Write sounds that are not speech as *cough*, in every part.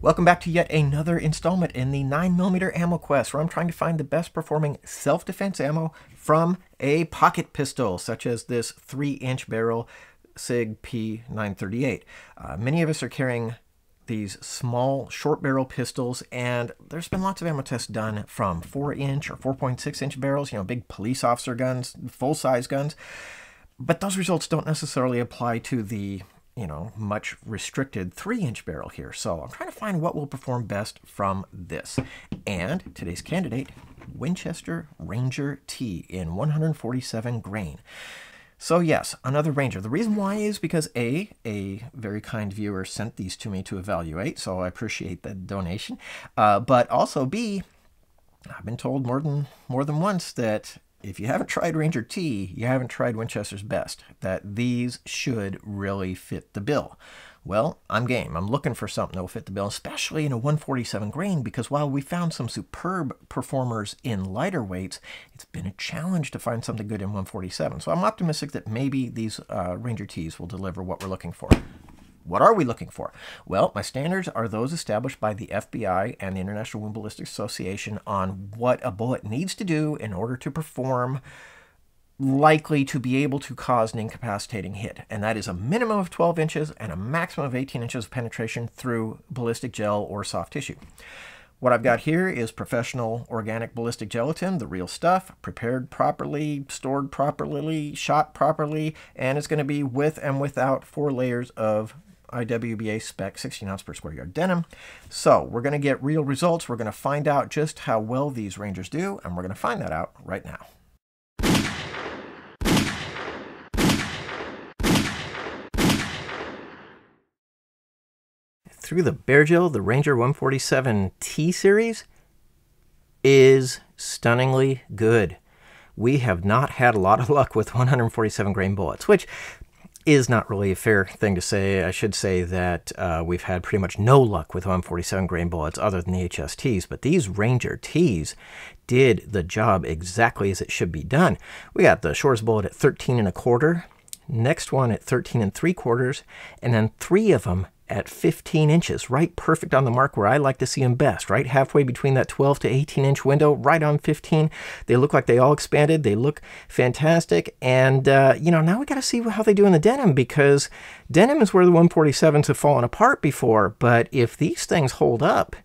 Welcome back to yet another installment in the 9mm ammo quest, where I'm trying to find the best performing self-defense ammo from a pocket pistol, such as this 3-inch barrel SIG P938. Uh, many of us are carrying these small short barrel pistols and there's been lots of ammo tests done from 4 inch or 4.6 inch barrels, you know, big police officer guns, full size guns. But those results don't necessarily apply to the you know, much restricted three inch barrel here. So I'm trying to find what will perform best from this. And today's candidate, Winchester Ranger T in 147 grain. So yes, another Ranger. The reason why is because A, a very kind viewer sent these to me to evaluate, so I appreciate the donation. Uh, but also B, I've been told more than more than once that if you haven't tried Ranger T, you haven't tried Winchester's Best, that these should really fit the bill. Well, I'm game. I'm looking for something that will fit the bill, especially in a 147 grain, because while we found some superb performers in lighter weights, it's been a challenge to find something good in 147. So I'm optimistic that maybe these uh, Ranger Ts will deliver what we're looking for. What are we looking for? Well, my standards are those established by the FBI and the International Wound Ballistics Association on what a bullet needs to do in order to perform likely to be able to cause an incapacitating hit. And that is a minimum of 12 inches and a maximum of 18 inches of penetration through ballistic gel or soft tissue. What I've got here is professional organic ballistic gelatin, the real stuff, prepared properly, stored properly, shot properly, and it's going to be with and without four layers of IWBA spec 16 ounce per square yard denim. So we're going to get real results. We're going to find out just how well these Rangers do, and we're going to find that out right now. Through the bare gel, the Ranger 147 T series is stunningly good. We have not had a lot of luck with 147 grain bullets, which is not really a fair thing to say. I should say that uh, we've had pretty much no luck with 147 grain bullets other than the HSTs, but these Ranger Ts did the job exactly as it should be done. We got the Shores bullet at 13 and a quarter, next one at 13 and three quarters, and then three of them at 15 inches, right perfect on the mark where I like to see them best, right halfway between that 12 to 18 inch window, right on 15. They look like they all expanded. They look fantastic. And, uh, you know, now we got to see how they do in the denim because denim is where the 147s have fallen apart before. But if these things hold up,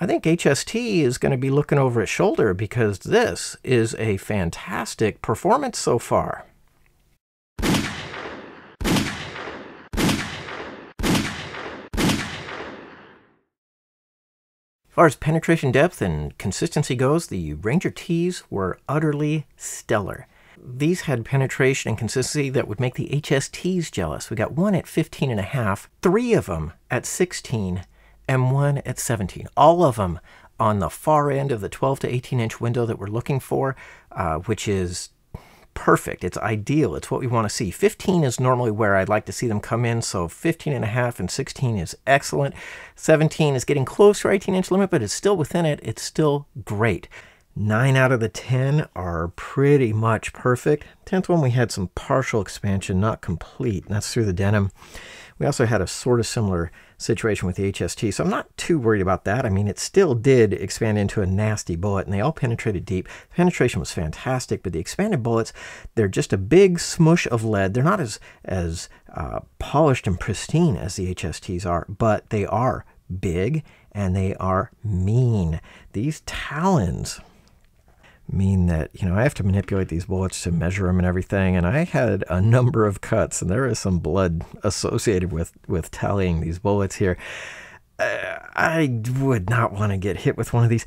I think HST is going to be looking over its shoulder because this is a fantastic performance so far. Far as penetration depth and consistency goes, the Ranger Ts were utterly stellar. These had penetration and consistency that would make the HSTs jealous. We got one at 15 and a half, three of them at 16, and one at 17. All of them on the far end of the 12 to 18 inch window that we're looking for, uh, which is perfect. It's ideal. It's what we want to see. 15 is normally where I'd like to see them come in. So 15 and a half and 16 is excellent. 17 is getting close to our 18 inch limit, but it's still within it. It's still great. Nine out of the 10 are pretty much perfect. 10th one, we had some partial expansion, not complete. That's through the denim. We also had a sort of similar situation with the HST, so I'm not too worried about that. I mean, it still did expand into a nasty bullet, and they all penetrated deep. The penetration was fantastic, but the expanded bullets, they're just a big smush of lead. They're not as, as uh, polished and pristine as the HSTs are, but they are big and they are mean. These talons, mean that you know I have to manipulate these bullets to measure them and everything and I had a *laughs* number of cuts and there is some blood associated with with tallying these bullets here. Uh, I would not want to get hit with one of these.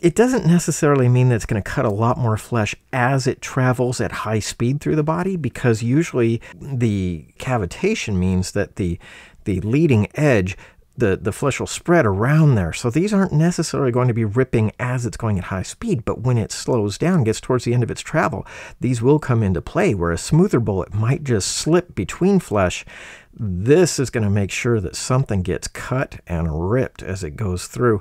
It doesn't necessarily mean that it's going to cut a lot more flesh as it travels at high speed through the body because usually the cavitation means that the the leading edge the, the flesh will spread around there. So these aren't necessarily going to be ripping as it's going at high speed, but when it slows down, gets towards the end of its travel, these will come into play where a smoother bullet might just slip between flesh. This is going to make sure that something gets cut and ripped as it goes through.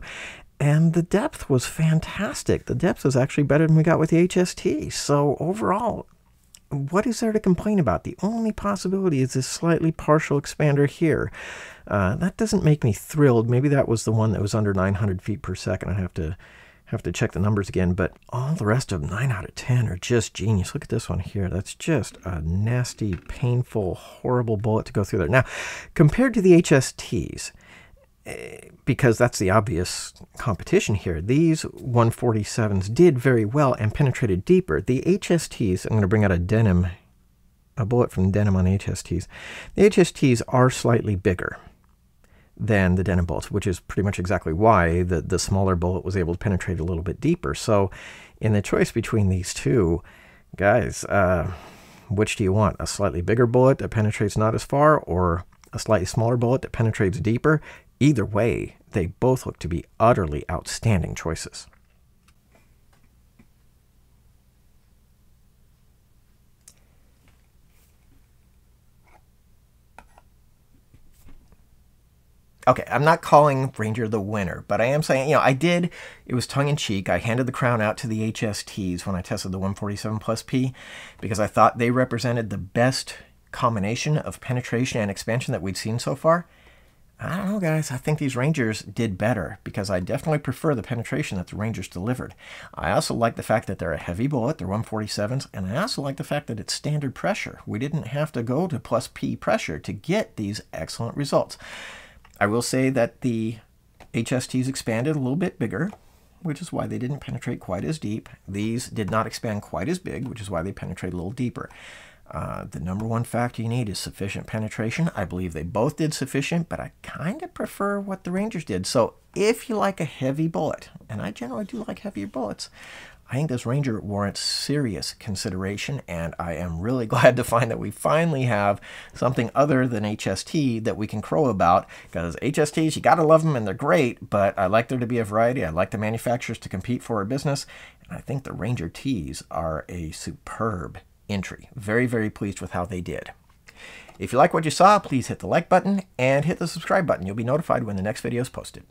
And the depth was fantastic. The depth was actually better than we got with the HST. So overall, what is there to complain about? The only possibility is this slightly partial expander here. Uh, that doesn't make me thrilled. Maybe that was the one that was under 900 feet per second. I have to have to check the numbers again, but all the rest of them, 9 out of 10, are just genius. Look at this one here. That's just a nasty, painful, horrible bullet to go through there. Now, compared to the HSTs, because that's the obvious competition here, these 147s did very well and penetrated deeper. The HSTs, I'm going to bring out a denim, a bullet from denim on HSTs. The HSTs are slightly bigger than the denim bullets, which is pretty much exactly why the, the smaller bullet was able to penetrate a little bit deeper. So in the choice between these two, guys, uh, which do you want? A slightly bigger bullet that penetrates not as far or a slightly smaller bullet that penetrates deeper? Either way, they both look to be utterly outstanding choices. okay, I'm not calling Ranger the winner, but I am saying, you know, I did, it was tongue in cheek. I handed the crown out to the HSTs when I tested the 147 plus P because I thought they represented the best combination of penetration and expansion that we'd seen so far. I don't know, guys. I think these Rangers did better because I definitely prefer the penetration that the Rangers delivered. I also like the fact that they're a heavy bullet, they're 147s, and I also like the fact that it's standard pressure. We didn't have to go to plus P pressure to get these excellent results. I will say that the HSTs expanded a little bit bigger, which is why they didn't penetrate quite as deep. These did not expand quite as big, which is why they penetrate a little deeper. Uh, the number one factor you need is sufficient penetration. I believe they both did sufficient, but I kind of prefer what the Rangers did. So if you like a heavy bullet, and I generally do like heavier bullets, I think this Ranger warrants serious consideration, and I am really *laughs* glad to find that we finally have something other than HST that we can crow about, because HSTs, you gotta love them and they're great, but I like there to be a variety. I like the manufacturers to compete for our business, and I think the Ranger Ts are a superb entry. Very, very pleased with how they did. If you like what you saw, please hit the like button and hit the subscribe button. You'll be notified when the next video is posted.